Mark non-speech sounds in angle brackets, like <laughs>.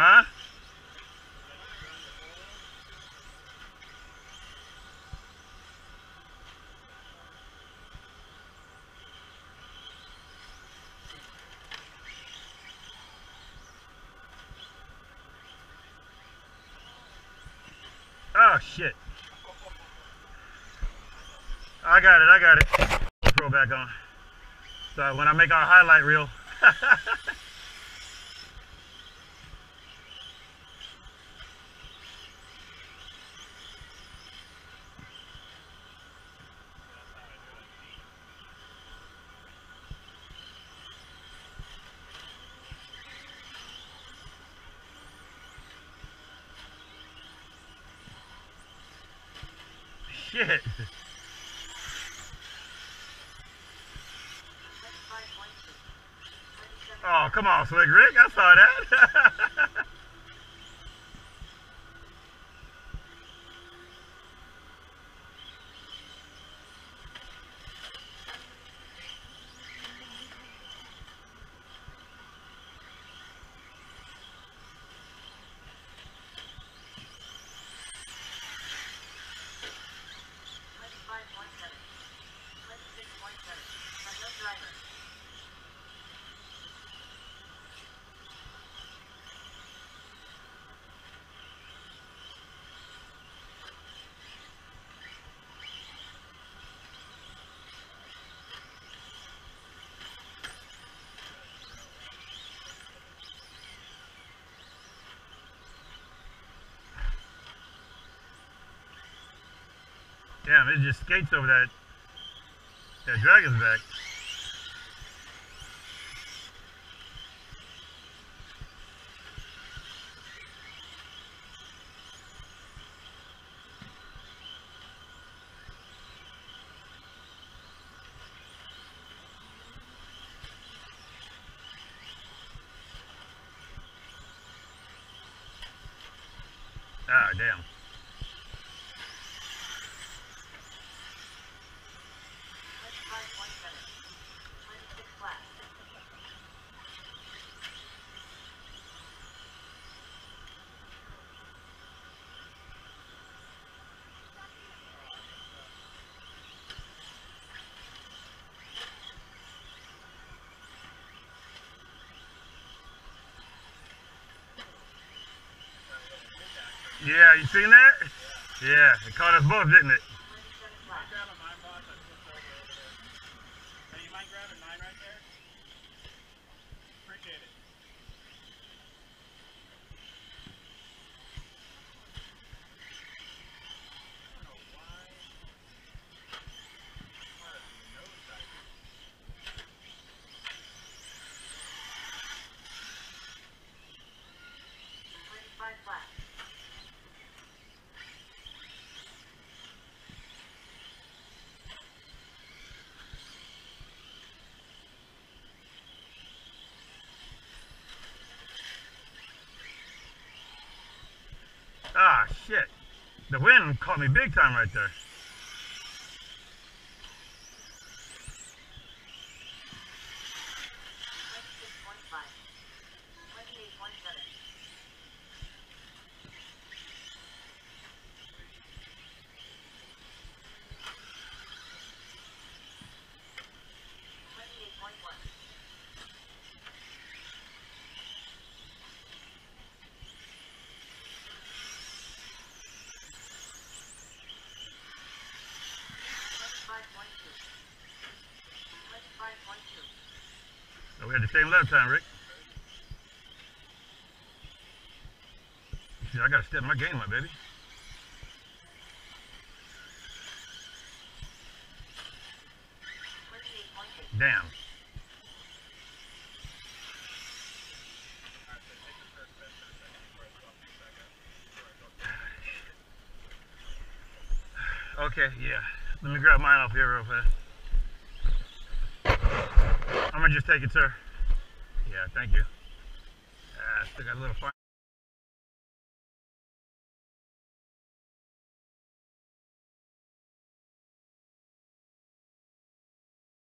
Huh? Oh shit. I got it, I got it. Pro back on. So when I make our highlight reel. <laughs> Shit. Oh, come on, Slick Rick. I saw that. <laughs> Damn, it just skates over that that dragon's back. Ah, damn. Yeah, you seen that? Yeah, it caught us both, didn't it? Ah, shit. The wind caught me big time right there. Had the same left time, Rick. See, I gotta step my game up, baby. Damn. Okay, yeah. Let me grab mine off here real fast. I'm gonna just take it, sir. Yeah, thank you. Uh, still got a little fire.